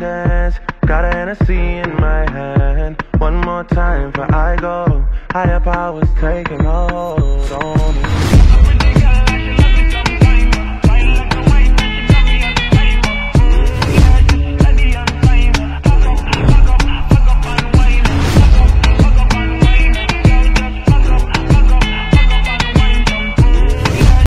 dance. Got an Hennessy in my hand. One more time for I go. Higher powers taking hold.